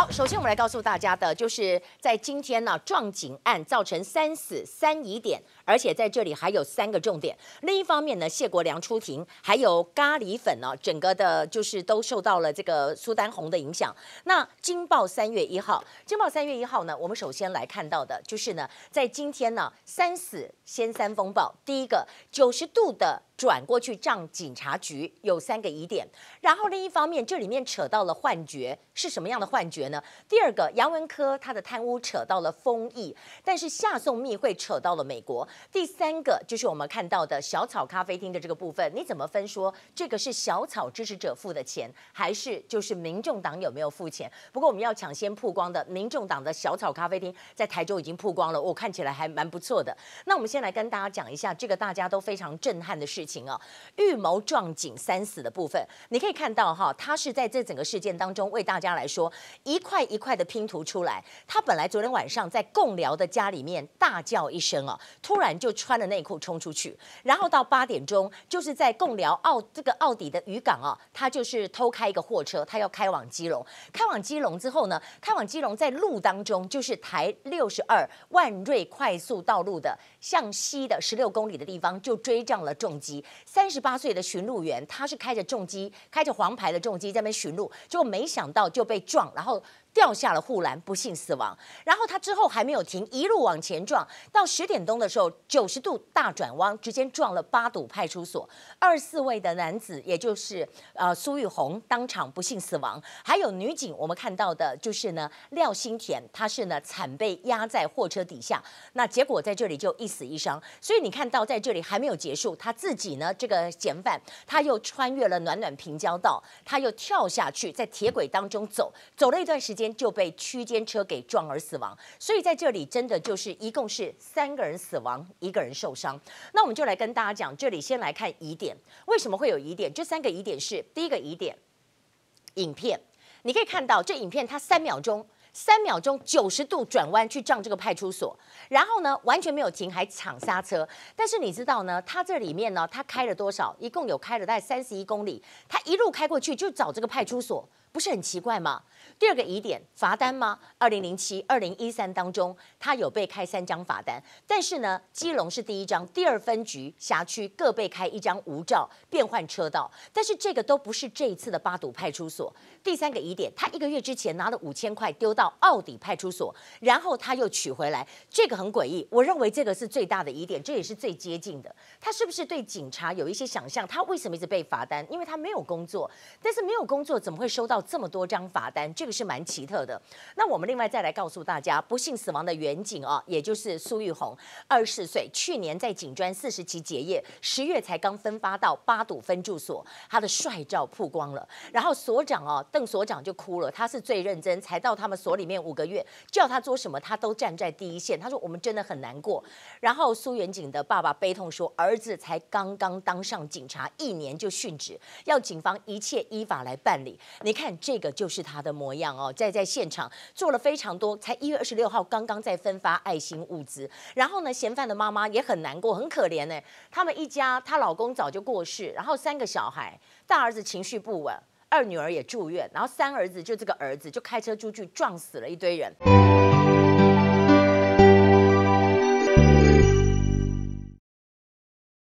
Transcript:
好，首先我们来告诉大家的，就是在今天呢，撞警案造成三死三疑点，而且在这里还有三个重点。另一方面呢，谢国良出庭，还有咖喱粉呢，整个的就是都受到了这个苏丹红的影响。那《金报》三月一号，《金报》三月一号呢，我们首先来看到的就是呢，在今天呢，三死先三风暴，第一个九十度的。转过去账警察局有三个疑点，然后另一方面这里面扯到了幻觉是什么样的幻觉呢？第二个杨文科他的贪污扯到了丰益，但是下送密会扯到了美国。第三个就是我们看到的小草咖啡厅的这个部分，你怎么分说这个是小草支持者付的钱，还是就是民众党有没有付钱？不过我们要抢先曝光的民众党的小草咖啡厅在台州已经曝光了，我看起来还蛮不错的。那我们先来跟大家讲一下这个大家都非常震撼的事情。情哦，预谋撞警三死的部分，你可以看到哈，他是在这整个事件当中为大家来说一块一块的拼图出来。他本来昨天晚上在共寮的家里面大叫一声啊，突然就穿了内裤冲出去，然后到八点钟就是在共寮奥这个奥迪的渔港啊，他就是偷开一个货车，他要开往基隆。开往基隆之后呢，开往基隆在路当中就是台六十二万瑞快速道路的向西的十六公里的地方就追上了重机。三十八岁的巡路员，他是开着重机，开着黄牌的重机在那边巡路，结果没想到就被撞，然后。掉下了护栏，不幸死亡。然后他之后还没有停，一路往前撞，到十点钟的时候，九十度大转弯，直接撞了八堵派出所。二四位的男子，也就是呃苏玉红，当场不幸死亡。还有女警，我们看到的就是呢廖新田，他是呢惨被压在货车底下。那结果在这里就一死一伤。所以你看到在这里还没有结束，他自己呢这个嫌犯，他又穿越了暖暖平交道，他又跳下去，在铁轨当中走，走了一段时间。间就被区间车给撞而死亡，所以在这里真的就是一共是三个人死亡，一个人受伤。那我们就来跟大家讲，这里先来看疑点，为什么会有疑点？这三个疑点是第一个疑点，影片，你可以看到这影片，它三秒钟。三秒钟九十度转弯去撞这个派出所，然后呢完全没有停，还抢刹车。但是你知道呢，他这里面呢，他开了多少？一共有开了大概三十一公里，他一路开过去就找这个派出所，不是很奇怪吗？第二个疑点，罚单吗？二零零七、二零一三当中，他有被开三张罚单，但是呢，基隆是第一张，第二分局辖区各被开一张无照变换车道，但是这个都不是这一次的八堵派出所。第三个疑点，他一个月之前拿了五千块丢到。到奥迪派出所，然后他又取回来，这个很诡异。我认为这个是最大的疑点，这也是最接近的。他是不是对警察有一些想象？他为什么一直被罚单？因为他没有工作，但是没有工作怎么会收到这么多张罚单？这个是蛮奇特的。那我们另外再来告诉大家，不幸死亡的远景啊，也就是苏玉红，二十岁，去年在警专四十期结业，十月才刚分发到八堵分驻所，他的帅照曝光了，然后所长哦，邓所长就哭了，他是最认真，才到他们所。里面五个月叫他做什么，他都站在第一线。他说：“我们真的很难过。”然后苏远景的爸爸悲痛说：“儿子才刚刚当上警察一年就殉职，要警方一切依法来办理。”你看这个就是他的模样哦，在在现场做了非常多。才一月二十六号刚刚在分发爱心物资，然后呢，嫌犯的妈妈也很难过，很可怜呢。他们一家，她老公早就过世，然后三个小孩，大儿子情绪不稳。二女儿也住院，然后三儿子就这个儿子就开车出去撞死了一堆人。